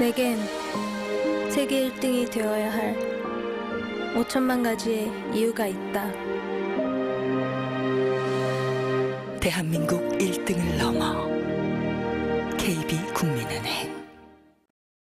내겐 세계 1등이 되어야 할 5천만 가지의 이유가 있다. 대한민국 1등을 넘어 KB 국민